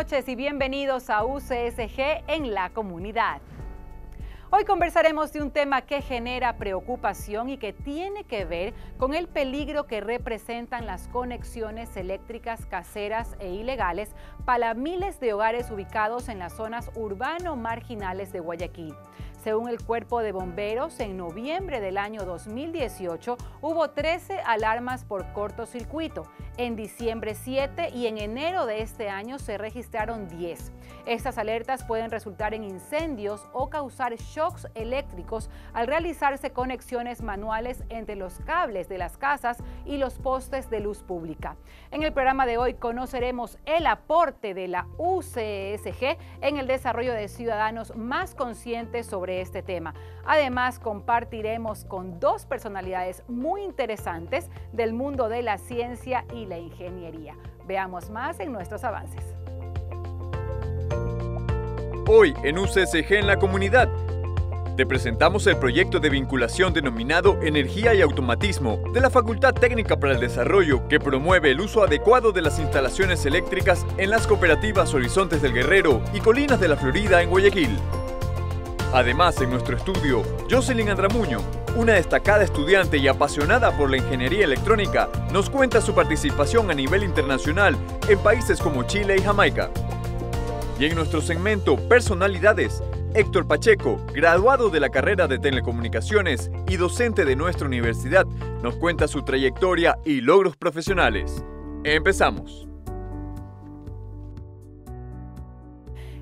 Noches y bienvenidos a UCSG en la comunidad. Hoy conversaremos de un tema que genera preocupación y que tiene que ver con el peligro que representan las conexiones eléctricas caseras e ilegales para miles de hogares ubicados en las zonas urbano-marginales de Guayaquil. Según el Cuerpo de Bomberos, en noviembre del año 2018 hubo 13 alarmas por cortocircuito, en diciembre 7 y en enero de este año se registraron 10. Estas alertas pueden resultar en incendios o causar shocks eléctricos al realizarse conexiones manuales entre los cables de las casas y los postes de luz pública. En el programa de hoy conoceremos el aporte de la UCSG en el desarrollo de ciudadanos más conscientes sobre este tema. Además, compartiremos con dos personalidades muy interesantes del mundo de la ciencia y la ingeniería. Veamos más en nuestros avances. Hoy en UCSG en la comunidad te presentamos el proyecto de vinculación denominado Energía y Automatismo de la Facultad Técnica para el Desarrollo que promueve el uso adecuado de las instalaciones eléctricas en las cooperativas Horizontes del Guerrero y Colinas de la Florida en Guayaquil. Además, en nuestro estudio, Jocelyn Andramuño, una destacada estudiante y apasionada por la ingeniería electrónica, nos cuenta su participación a nivel internacional en países como Chile y Jamaica. Y en nuestro segmento Personalidades, Héctor Pacheco, graduado de la carrera de Telecomunicaciones y docente de nuestra universidad, nos cuenta su trayectoria y logros profesionales. Empezamos.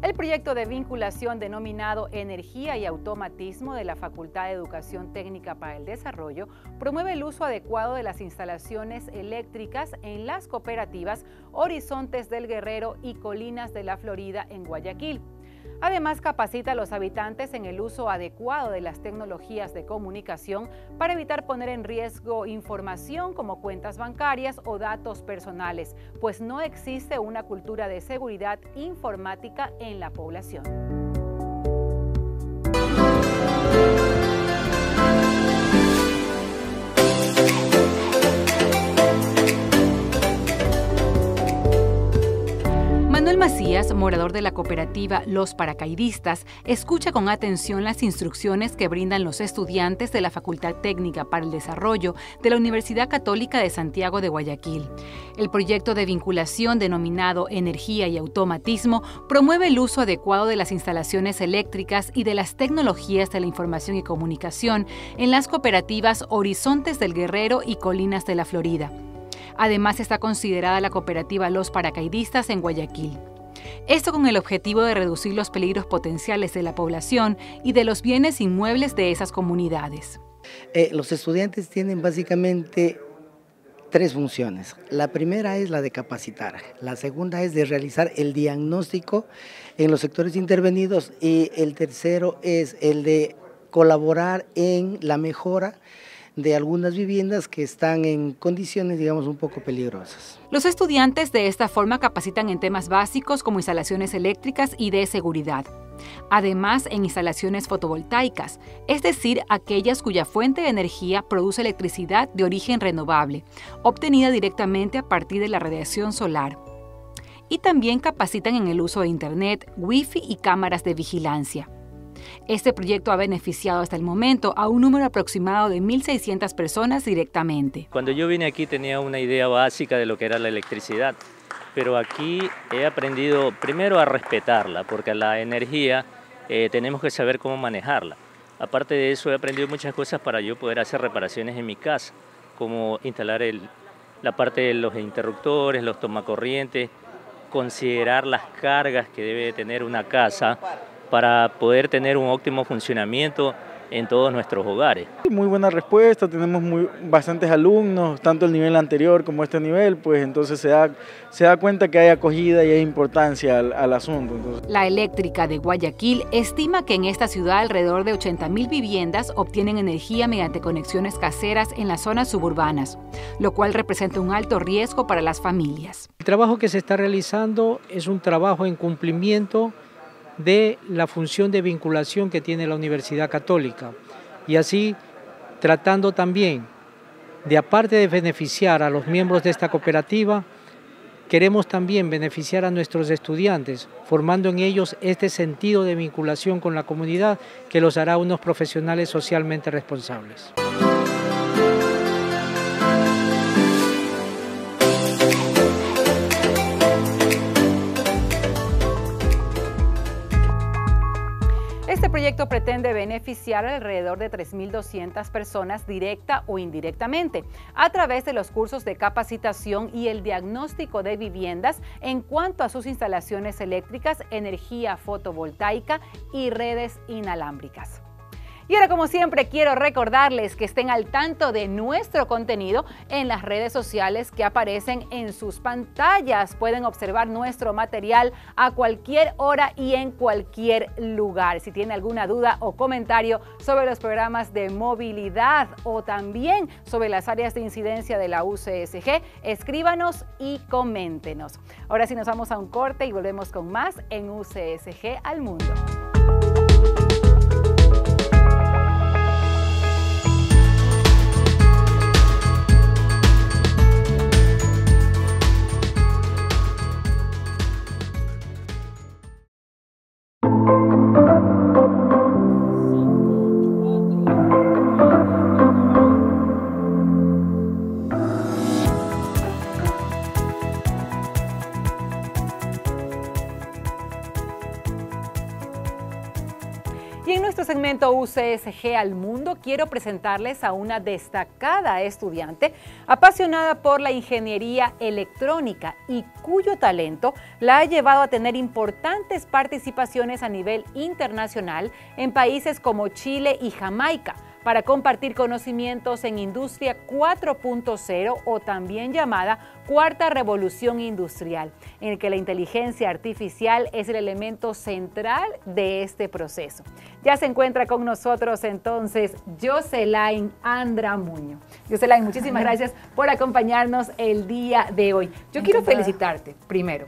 El proyecto de vinculación denominado Energía y Automatismo de la Facultad de Educación Técnica para el Desarrollo promueve el uso adecuado de las instalaciones eléctricas en las cooperativas Horizontes del Guerrero y Colinas de la Florida en Guayaquil. Además, capacita a los habitantes en el uso adecuado de las tecnologías de comunicación para evitar poner en riesgo información como cuentas bancarias o datos personales, pues no existe una cultura de seguridad informática en la población. Macías, morador de la cooperativa Los Paracaidistas, escucha con atención las instrucciones que brindan los estudiantes de la Facultad Técnica para el Desarrollo de la Universidad Católica de Santiago de Guayaquil. El proyecto de vinculación denominado Energía y Automatismo promueve el uso adecuado de las instalaciones eléctricas y de las tecnologías de la información y comunicación en las cooperativas Horizontes del Guerrero y Colinas de la Florida. Además está considerada la cooperativa Los Paracaidistas en Guayaquil. Esto con el objetivo de reducir los peligros potenciales de la población y de los bienes inmuebles de esas comunidades. Eh, los estudiantes tienen básicamente tres funciones. La primera es la de capacitar, la segunda es de realizar el diagnóstico en los sectores intervenidos y el tercero es el de colaborar en la mejora de algunas viviendas que están en condiciones, digamos, un poco peligrosas. Los estudiantes de esta forma capacitan en temas básicos como instalaciones eléctricas y de seguridad. Además, en instalaciones fotovoltaicas, es decir, aquellas cuya fuente de energía produce electricidad de origen renovable, obtenida directamente a partir de la radiación solar. Y también capacitan en el uso de Internet, Wi-Fi y cámaras de vigilancia. Este proyecto ha beneficiado hasta el momento a un número aproximado de 1.600 personas directamente. Cuando yo vine aquí tenía una idea básica de lo que era la electricidad, pero aquí he aprendido primero a respetarla, porque la energía eh, tenemos que saber cómo manejarla. Aparte de eso he aprendido muchas cosas para yo poder hacer reparaciones en mi casa, como instalar la parte de los interruptores, los tomacorrientes, considerar las cargas que debe tener una casa para poder tener un óptimo funcionamiento en todos nuestros hogares. Muy buena respuesta, tenemos muy, bastantes alumnos, tanto el nivel anterior como este nivel, pues entonces se da, se da cuenta que hay acogida y hay importancia al, asunto. La eléctrica de Guayaquil estima que en esta ciudad alrededor de 80 mil viviendas obtienen energía mediante conexiones caseras en las zonas suburbanas, lo cual representa un alto riesgo para las familias. El trabajo que se está realizando es un trabajo en cumplimiento de la función de vinculación que tiene la Universidad Católica y así tratando también de, aparte de beneficiar a los miembros de esta cooperativa, queremos también beneficiar a nuestros estudiantes, formando en ellos este sentido de vinculación con la comunidad que los hará unos profesionales socialmente responsables. Este proyecto pretende beneficiar alrededor de 3.200 personas directa o indirectamente a través de los cursos de capacitación y el diagnóstico de viviendas en cuanto a sus instalaciones eléctricas, energía fotovoltaica y redes inalámbricas. Y ahora como siempre quiero recordarles que estén al tanto de nuestro contenido en las redes sociales que aparecen en sus pantallas. Pueden observar nuestro material a cualquier hora y en cualquier lugar. Si tienen alguna duda o comentario sobre los programas de movilidad o también sobre las áreas de incidencia de la UCSG, escríbanos y coméntenos. Ahora sí nos vamos a un corte y volvemos con más en UCSG al mundo. UCSG al Mundo quiero presentarles a una destacada estudiante apasionada por la ingeniería electrónica y cuyo talento la ha llevado a tener importantes participaciones a nivel internacional en países como Chile y Jamaica para compartir conocimientos en Industria 4.0 o también llamada Cuarta Revolución Industrial, en el que la inteligencia artificial es el elemento central de este proceso. Ya se encuentra con nosotros entonces Joselain Andra Muño. Joselain, muchísimas gracias por acompañarnos el día de hoy. Yo quiero felicitarte primero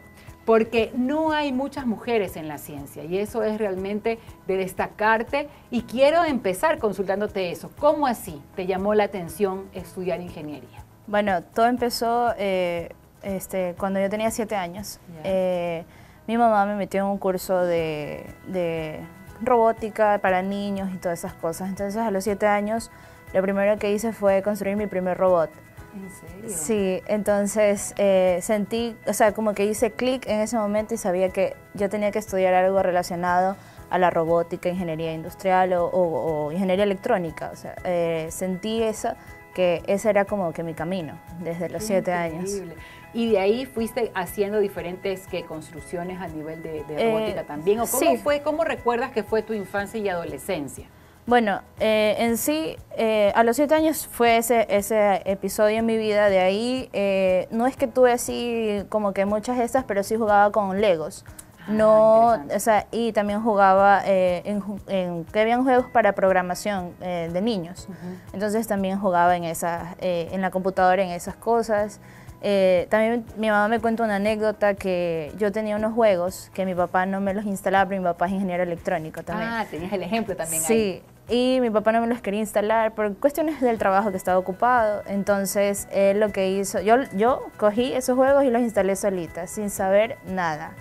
porque no hay muchas mujeres en la ciencia y eso es realmente de destacarte y quiero empezar consultándote eso. ¿Cómo así te llamó la atención estudiar ingeniería? Bueno, todo empezó eh, este, cuando yo tenía siete años. Eh, mi mamá me metió en un curso de, de, robótica para niños y todas esas cosas. Entonces a los siete años lo primero que hice fue construir mi primer robot. ¿En serio? Sí, entonces eh, sentí, o sea, como que hice clic en ese momento y sabía que yo tenía que estudiar algo relacionado a la robótica, ingeniería industrial o, o, o ingeniería electrónica. O sea, eh, sentí eso, que ese era como que mi camino desde los Qué siete increíble. años. Y de ahí fuiste haciendo diferentes que construcciones a nivel de, de Eh, robótica también. ¿O cómo sí. fue, cómo recuerdas que fue tu infancia y adolescencia? Bueno, eh, en sí, eh, a los siete años fue ese, ese episodio en mi vida. De ahí, eh, no es que tuve así como que muchas estas, pero sí jugaba con Legos. Ah, no, o sea, y también jugaba eh, en, en que habían juegos para programación de niños. Entonces también jugaba en esas, eh, en la computadora en esas cosas. Eh, también mi mamá me cuenta una anécdota que yo tenía unos juegos que mi papá no me los instalaba, pero mi papá es ingeniero electrónico también. Ah, tenías el ejemplo también ahí. Sí, y mi papá no me los quería instalar por cuestiones del trabajo que estaba ocupado. Entonces, él lo que hizo, yo, yo cogí esos juegos y los instalé solita, sin saber nada.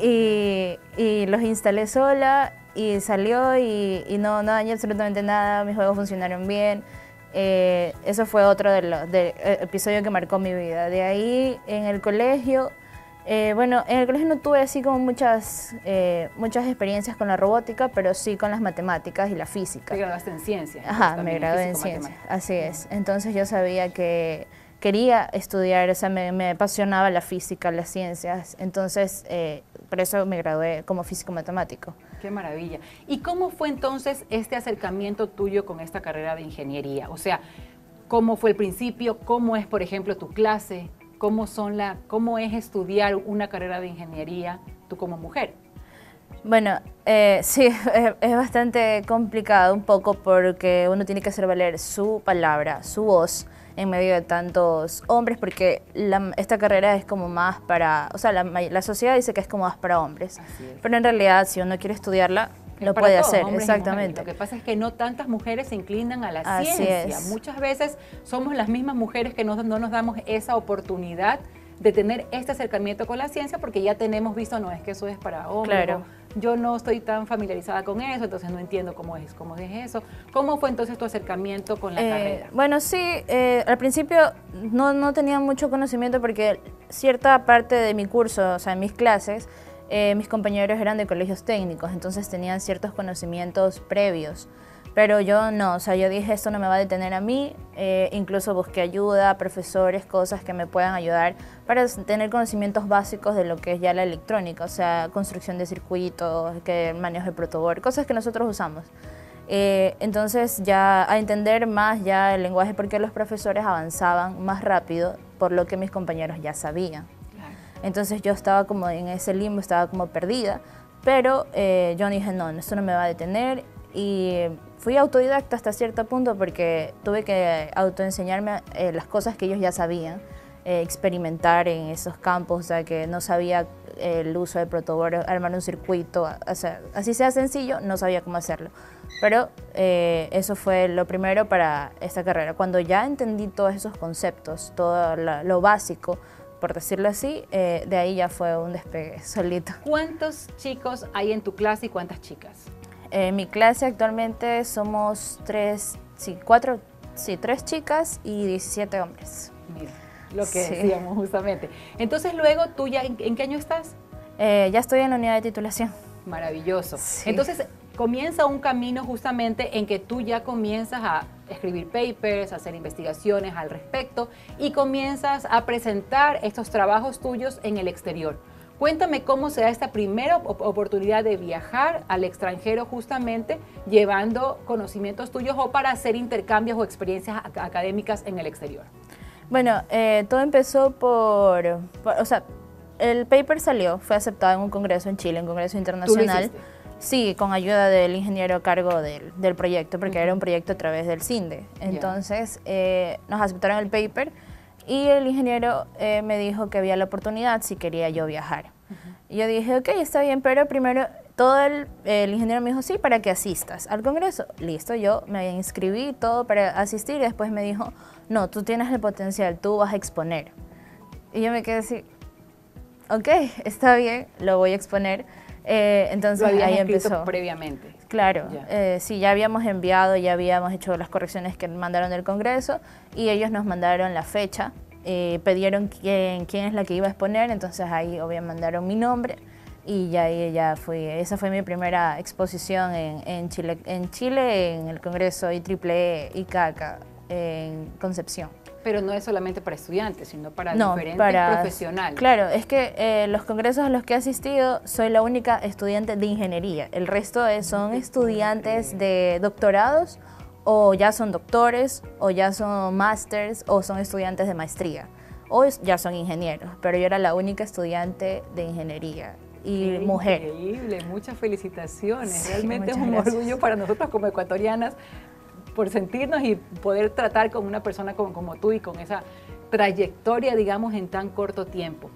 Y, y los instalé sola y salió y, y no, no dañé absolutamente nada, mis juegos funcionaron bien. Eh, eso fue otro de los de, eh, episodios que marcó mi vida. De ahí, en el colegio, eh, bueno, en el colegio no tuve así como muchas, eh, muchas experiencias con la robótica, pero sí con las matemáticas y la física. Te graduaste en ciencia. Ajá, me gradué en ciencia, así es. Entonces yo sabía que quería estudiar, o sea, me, me apasionaba la física, las ciencias, entonces eh, por eso me gradué como físico matemático. Qué maravilla. ¿Y cómo fue entonces este acercamiento tuyo con esta carrera de ingeniería? O sea, ¿cómo fue el principio? ¿Cómo es, por ejemplo, tu clase? ¿Cómo, son la, cómo es estudiar una carrera de ingeniería tú como mujer? Bueno, eh, sí, es, es bastante complicado un poco porque uno tiene que hacer valer su palabra, su voz en medio de tantos hombres, porque la- esta carrera es como más para, o sea, la, la sociedad dice que es como más para hombres, pero en realidad si uno quiere estudiarla, Es lo para puede todos, hacer, exactamente. Lo que pasa es que no tantas mujeres se inclinan a la Así ciencia. es. Muchas veces somos las mismas mujeres que no, no nos damos esa oportunidad de tener este acercamiento con la ciencia porque ya tenemos visto, no es que eso es para hombres. Claro. Yo no estoy tan familiarizada con eso, entonces no entiendo cómo es, cómo es eso. ¿Cómo fue entonces tu acercamiento con la Eh, carrera? Bueno, sí, eh, al principio no, no tenía mucho conocimiento porque cierta parte de mi curso, o sea, en mis clases, eh, mis compañeros eran de colegios técnicos, entonces tenían ciertos conocimientos previos. Pero yo no, o sea, yo dije, esto no me va a detener a mí, eh, incluso busqué ayuda, profesores, cosas que me puedan ayudar para tener conocimientos básicos de lo que es ya la electrónica, o sea, construcción de circuitos, que manejo de protoboard, cosas que nosotros usamos. Eh, entonces ya a entender más ya el lenguaje porque los profesores avanzaban más rápido por lo que mis compañeros ya sabían. Entonces yo estaba como en ese limbo, estaba como perdida, pero eh, yo dije, no, esto no me va a detener y fui autodidacta hasta cierto punto porque tuve que autoenseñarme eh, las cosas que ellos ya sabían, eh, experimentar en esos campos, o sea, que no sabía el uso de protoboard, armar un circuito, o sea, así sea sencillo, no sabía cómo hacerlo. Pero eh, eso fue lo primero para esta carrera. Cuando ya entendí todos esos conceptos, todo lo básico, por decirlo así, eh, de ahí ya fue un despegue solito. ¿Cuántos chicos hay en tu clase y cuántas chicas? En mi clase actualmente somos tres, sí, cuatro, sí, tres chicas y 17 hombres. Mira, lo que Sí. decíamos justamente. Entonces luego, ¿tú ya en, en qué año estás? Eh, ya estoy en la unidad de titulación. Maravilloso. Sí. Entonces comienza un camino justamente en que tú ya comienzas a escribir papers, a hacer investigaciones al respecto y comienzas a presentar estos trabajos tuyos en el exterior. Cuéntame cómo se da esta primera op- oportunidad de viajar al extranjero justamente llevando conocimientos tuyos o para hacer intercambios o experiencias ac- académicas en el exterior. Bueno, eh, todo empezó por, por- o sea, el paper salió, fue aceptado en un congreso en Chile, un congreso internacional. Sí, con ayuda del ingeniero a cargo del, del proyecto, porque era un proyecto a través del CINDE. Entonces, eh, nos aceptaron el paper y el ingeniero eh, me dijo que había la oportunidad si quería yo viajar. Y yo dije, ok, está bien, pero primero todo el, el ingeniero me dijo, sí, para que asistas al congreso. Listo, yo me inscribí todo para asistir y después me dijo, no, tú tienes el potencial, tú vas a exponer. Y yo me quedé así, ok, está bien, lo voy a exponer. Eh, entonces Lo ahí empezó. previamente. Claro, eh, sí, ya habíamos enviado, ya habíamos hecho las correcciones que mandaron del Congreso y ellos nos mandaron la fecha, eh, pidieron quién, quién es la que iba a exponer, entonces ahí obviamente mandaron mi nombre y ya ahí ya fui, esa fue mi primera exposición en, en Chile, en Chile, en el Congreso IEEE ICACA, en Concepción. Pero no es solamente para estudiantes, sino para No, diferentes para profesionales. Claro, es que eh, los congresos a los que he asistido soy la única estudiante de ingeniería. El resto es- son estudiantes de doctorados o ya son doctores o ya son masters o son estudiantes de maestría o es- ya son ingenieros. Pero yo era la única estudiante de ingeniería y Qué mujer. Increíble, muchas felicitaciones. Sí, Realmente es muchas un gracias. orgullo para nosotros como ecuatorianas por sentirnos y poder tratar con una persona como, como tú y con esa trayectoria, digamos, en tan corto tiempo.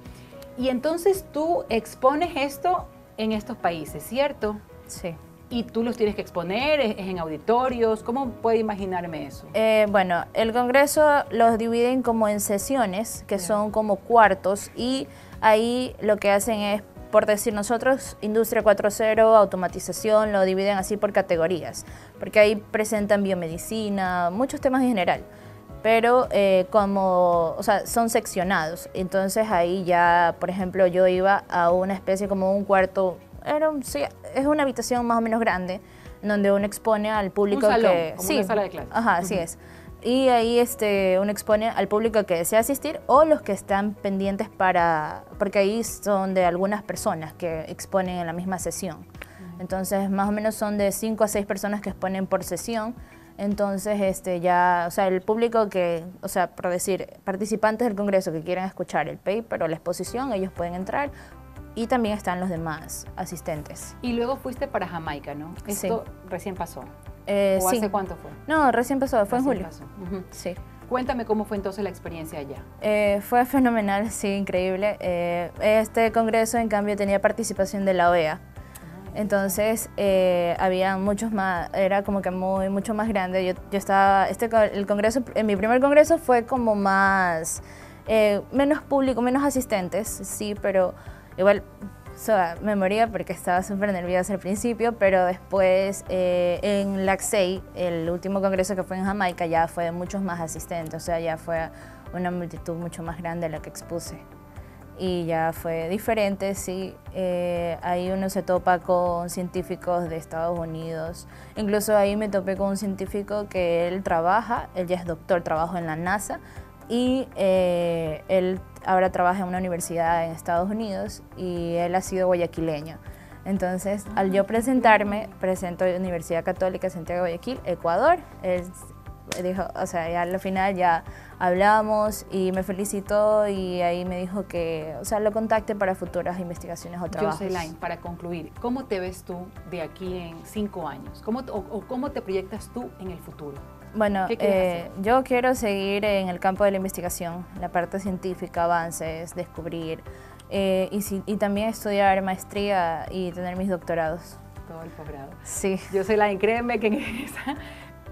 Y entonces tú expones esto en estos países, ¿cierto? Sí. Y tú los tienes que exponer, es, es en auditorios, ¿cómo puedo imaginarme eso? Eh, bueno, el Congreso los dividen como en sesiones, que son como cuartos, y ahí lo que hacen es, por decir nosotros, Industria 4.0, automatización, lo dividen así por categorías, porque ahí presentan biomedicina, muchos temas en general, pero eh, como, o sea, son seccionados, entonces ahí ya, por ejemplo, yo iba a una especie como un cuarto, era un- sí, es una habitación más o menos grande, donde uno expone al público salón, que... como una sala de clases. Ajá, así es. Y ahí este, uno expone al público que desea asistir o los que están pendientes para, porque ahí son de algunas personas que exponen en la misma sesión. Entonces, más o menos son de 5 a 6 personas que exponen por sesión. Entonces, este, ya, o sea, el público que, o sea, por decir, participantes del Congreso que quieran escuchar el paper o la exposición, ellos pueden entrar. Y también están los demás asistentes. Y luego fuiste para Jamaica, ¿no? Sí. Esto recién pasó. Eh, ¿O sí. hace cuánto fue? No, recién pasó, fue en julio. pasó. Ujú. Sí. Cuéntame cómo fue entonces la experiencia allá. Eh, fue fenomenal, sí, increíble. Eh, este congreso, en cambio, tenía participación de la OEA. Entonces, eh, había muchos más, era como que muy, mucho más grande. Yo, yo estaba, este, el congreso, en mi primer congreso fue como más eh, menos público, menos asistentes, sí, pero igual me moría porque estaba súper nerviosa al principio, pero después eh, en LACSEI, el último congreso que fue en Jamaica, ya fue muchos más asistentes, o sea, ya fue una multitud mucho más grande de la que expuse. Y ya fue diferente, sí. Eh, ahí uno se topa con científicos de Estados Unidos. Incluso ahí me topé con un científico que él trabaja, él ya es doctor, trabajo en la NASA, y eh, él ahora trabaja en una universidad en Estados Unidos y él ha sido guayaquileño. Entonces, al yo presentarme, presento Universidad Católica Santiago de Guayaquil, Ecuador. Él dijo, o sea, ya al final ya hablamos y me felicitó y ahí me dijo que, o sea, lo contacte para futuras investigaciones o trabajos. Jocelyn, para concluir, ¿cómo te ves tú de aquí en cinco años? ¿Cómo, o cómo te proyectas tú en el futuro? Bueno, eh, yo quiero seguir en el campo de la investigación, la parte científica, avances, descubrir eh, y, también estudiar maestría y tener mis doctorados. Todo el posgrado. Sí. Yo soy la increíble que en esa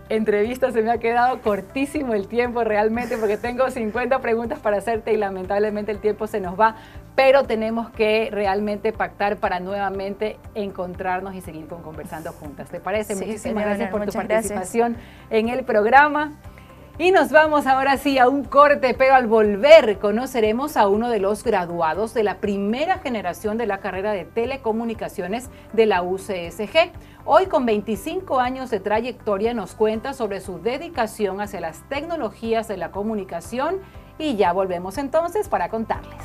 entrevista se me ha quedado cortísimo el tiempo realmente porque tengo 50 preguntas para hacerte y lamentablemente el tiempo se nos va, pero tenemos que realmente pactar para nuevamente encontrarnos y seguir conversando juntas. ¿Te parece? Muchísimas gracias por tu participación en el programa. Y nos vamos ahora sí a un corte, pero al volver conoceremos a uno de los graduados de la primera generación de la carrera de telecomunicaciones de la UCSG. Hoy con 25 años de trayectoria nos cuenta sobre su dedicación hacia las tecnologías de la comunicación y ya volvemos entonces para contarles.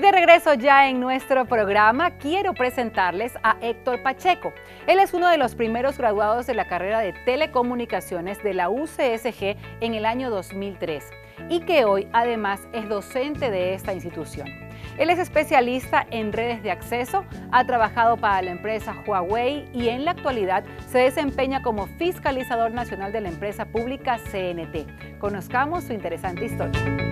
Regreso ya en nuestro programa, quiero presentarles a Héctor Pacheco. Él es uno de los primeros graduados de la carrera de telecomunicaciones de la UCSG en el año 2003 y que hoy además es docente de esta institución. Él es especialista en redes de acceso, ha trabajado para la empresa Huawei y en la actualidad se desempeña como fiscalizador nacional de la empresa pública CNT. Conozcamos su interesante historia.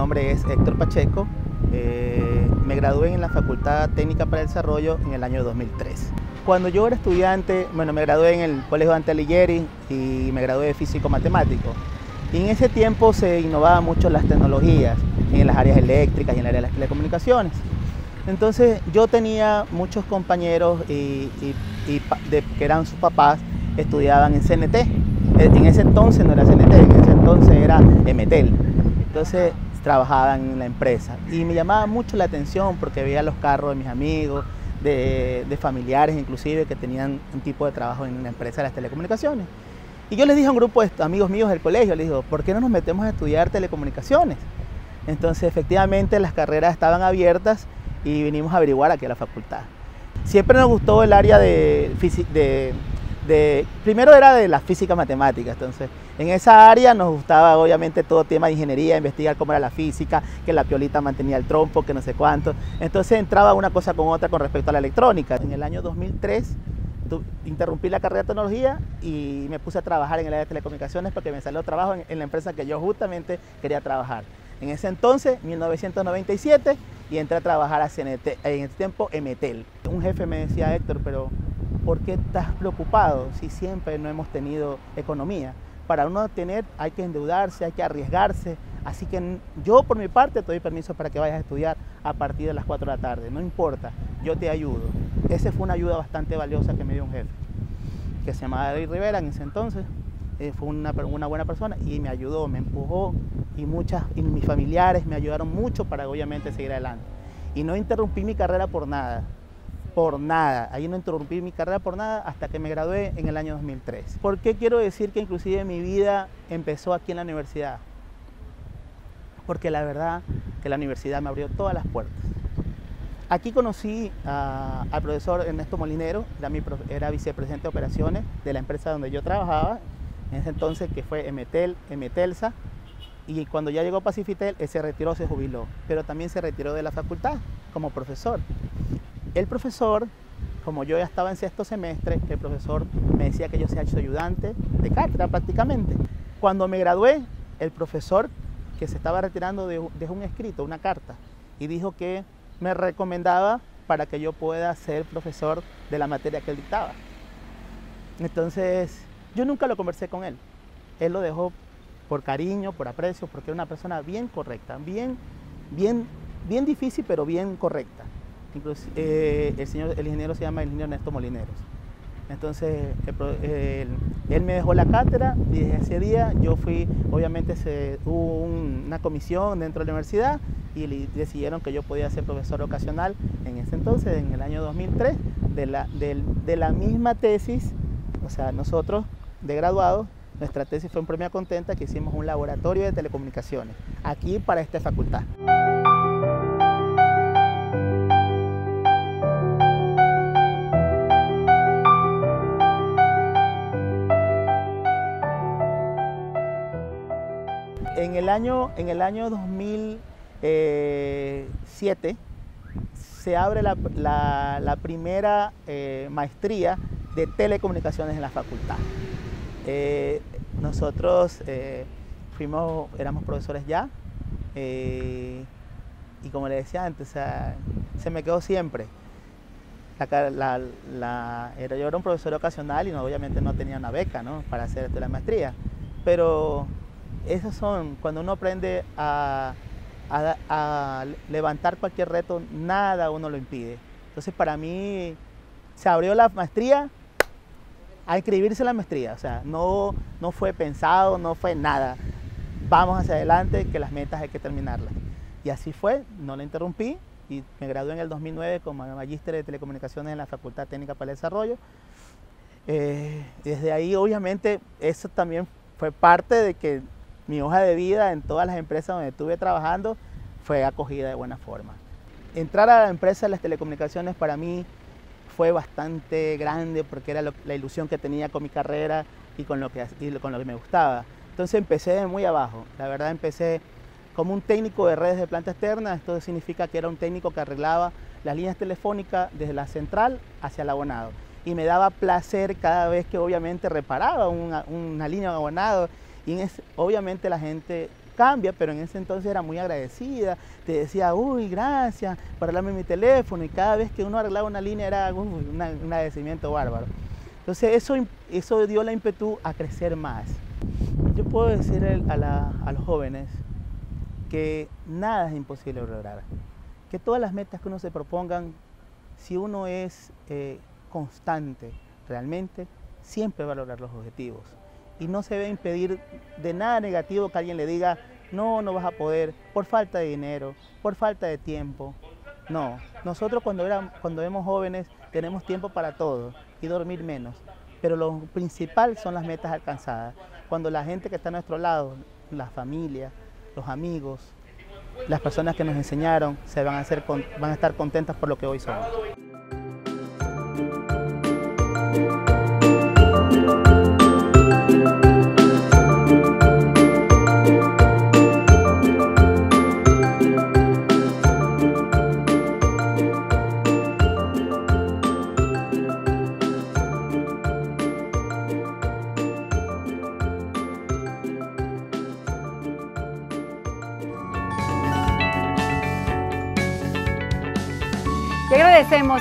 Nombre es Héctor Pacheco. Eh, me gradué en la Facultad Técnica para el Desarrollo en el año 2003. Cuando yo era estudiante, bueno, me gradué en el Colegio Dante Alighieri y me gradué de físico-matemático. Y en ese tiempo se innovaban mucho las tecnologías en las áreas eléctricas y en el área de las telecomunicaciones. Entonces yo tenía muchos compañeros y, que eran sus papás, estudiaban en CNT. En ese entonces no era CNT, en ese entonces era MTEL. Entonces trabajaban en la empresa. Y me llamaba mucho la atención porque veía los carros de mis amigos, de, familiares inclusive, que tenían un tipo de trabajo en la empresa de las telecomunicaciones. Y yo les dije a un grupo de amigos míos del colegio, les digo, ¿por qué no nos metemos a estudiar telecomunicaciones? Entonces efectivamente las carreras estaban abiertas y vinimos a averiguar aquí a la facultad. Siempre nos gustó el área de, de primero era de la física matemática, entonces en esa área nos gustaba obviamente todo tema de ingeniería, investigar cómo era la física, que la piolita mantenía el trompo, que no sé cuánto. Entonces entraba una cosa con otra con respecto a la electrónica. En el año 2003 interrumpí la carrera de tecnología y me puse a trabajar en el área de telecomunicaciones porque me salió trabajo en, la empresa que yo justamente quería trabajar. En ese entonces, 1997, y entré a trabajar a en ese tiempo Emetel. Un jefe me decía, Héctor, pero ¿por qué estás preocupado si siempre no hemos tenido economía? Para uno tener hay que endeudarse, hay que arriesgarse. Así que yo por mi parte te doy permiso para que vayas a estudiar a partir de las 4 de la tarde. No importa, yo te ayudo. Esa fue una ayuda bastante valiosa que me dio un jefe, que se llamaba David Rivera en ese entonces. Eh, fue una, una, buena persona y me ayudó, me empujó y, muchas, y mis familiares me ayudaron mucho para obviamente seguir adelante. Y no interrumpí mi carrera por nada, por nada. Ahí no interrumpí mi carrera por nada hasta que me gradué en el año 2003. ¿Por qué quiero decir que inclusive mi vida empezó aquí en la universidad? Porque la verdad que la universidad me abrió todas las puertas. Aquí conocí al profesor Ernesto Molinero, era, era, vicepresidente de operaciones de la empresa donde yo trabajaba, en ese entonces que fue Emetel, Emetelsa, y cuando ya llegó Pacifitel, él se retiró, se jubiló, pero también se retiró de la facultad como profesor. El profesor, como yo ya estaba en sexto semestre, el profesor me decía que yo sea su ayudante de cátedra prácticamente. Cuando me gradué, el profesor que se estaba retirando dejó un escrito, una carta, y dijo que me recomendaba para que yo pueda ser profesor de la materia que él dictaba. Entonces, yo nunca lo conversé con él. Él lo dejó por cariño, por aprecio, porque era una persona bien correcta, bien, bien, bien difícil, pero bien correcta. Incluso, eh, el, señor, el ingeniero se llama el ingeniero Ernesto Molineros. Entonces, él me dejó la cátedra y desde ese día yo fui, obviamente se, hubo una comisión dentro de la universidad y decidieron que yo podía ser profesor ocasional en ese entonces, en el año 2003, de la, de, la misma tesis, o sea, nosotros de graduados, nuestra tesis fue un premio contenta que hicimos un laboratorio de telecomunicaciones, aquí para esta facultad. En el año, en el año 2007 eh, se abre la, primera eh, maestría de telecomunicaciones en la facultad. Eh, nosotros fuimos, éramos profesores ya y como le decía antes, se me quedó siempre. La, era, yo era un profesor ocasional y no, obviamente no tenía una beca para hacer la maestría, pero esos son, cuando uno aprende a, levantar cualquier reto, nada uno lo impide. Entonces para mí se abrió la maestría a inscribirse en la maestría, o sea, no, no fue pensado, no fue nada. Vamos hacia adelante, que las metas hay que terminarlas. Y así fue, no la interrumpí y me gradué en el 2009 como magíster de telecomunicaciones en la Facultad Técnica para el Desarrollo. Eh, desde ahí, obviamente, eso también fue parte de que mi hoja de vida en todas las empresas donde estuve trabajando fue acogida de buena forma. Entrar a la empresa de las telecomunicaciones para mí fue bastante grande porque era la ilusión que tenía con mi carrera y con lo que, con lo que me gustaba. Entonces empecé de muy abajo. La verdad empecé como un técnico de redes de planta externa. Esto significa que era un técnico que arreglaba las líneas telefónicas desde la central hacia el abonado. Y me daba placer cada vez que obviamente reparaba una, una línea de abonado y obviamente la gente cambia, pero en ese entonces era muy agradecida, te decía, uy, gracias por arreglarme mi teléfono, y cada vez que uno arreglaba una línea era un, agradecimiento bárbaro. Entonces eso, eso dio la ímpetu a crecer más. Yo puedo decir a, los jóvenes que nada es imposible lograr, que todas las metas que uno se propongan, si uno es eh, constante realmente, siempre va a lograr los objetivos y no se debe impedir de nada negativo que alguien le diga, no, no vas a poder, por falta de dinero, por falta de tiempo. No, nosotros cuando, éramos, cuando éramos jóvenes tenemos tiempo para todo y dormir menos, pero lo principal son las metas alcanzadas. Cuando la gente que está a nuestro lado, la familia, los amigos, las personas que nos enseñaron, se van a, hacer, van a estar contentas por lo que hoy somos.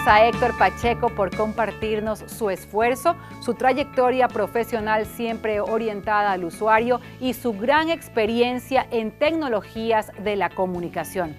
A Héctor Pacheco por compartirnos su esfuerzo, su trayectoria profesional siempre orientada al usuario y su gran experiencia en tecnologías de la comunicación.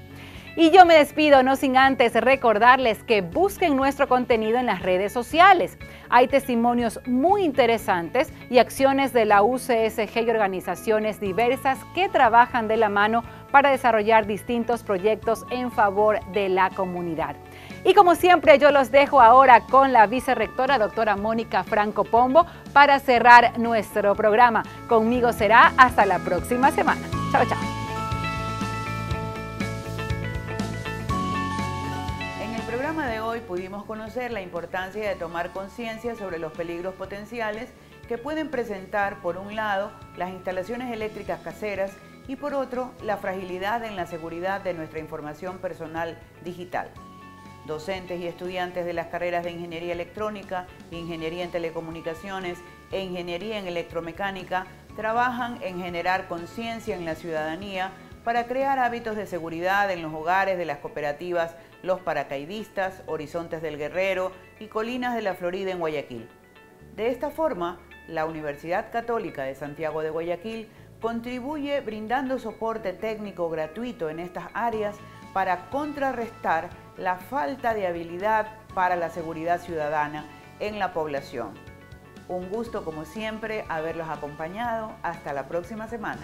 Y yo me despido, no sin antes recordarles que busquen nuestro contenido en las redes sociales. Hay testimonios muy interesantes y acciones de la UCSG y organizaciones diversas que trabajan de la mano para desarrollar distintos proyectos en favor de la comunidad. Y como siempre, yo los dejo ahora con la vicerrectora, doctora Mónica Franco Pombo, para cerrar nuestro programa. Conmigo será hasta la próxima semana. Chao, chao. En el programa de hoy pudimos conocer la importancia de tomar conciencia sobre los peligros potenciales que pueden presentar, por un lado, las instalaciones eléctricas caseras y por otro, la fragilidad en la seguridad de nuestra información personal digital docentes y estudiantes de las carreras de Ingeniería Electrónica, Ingeniería en Telecomunicaciones e Ingeniería en Electromecánica trabajan en generar conciencia en la ciudadanía para crear hábitos de seguridad en los hogares de las cooperativas Los Paracaidistas, Horizontes del Guerrero y Colinas de la Florida en Guayaquil. De esta forma, la Universidad Católica de Santiago de Guayaquil contribuye brindando soporte técnico gratuito en estas áreas para contrarrestar la falta de habilidad para la seguridad ciudadana en la población. Un gusto como siempre haberlos acompañado. Hasta la próxima semana.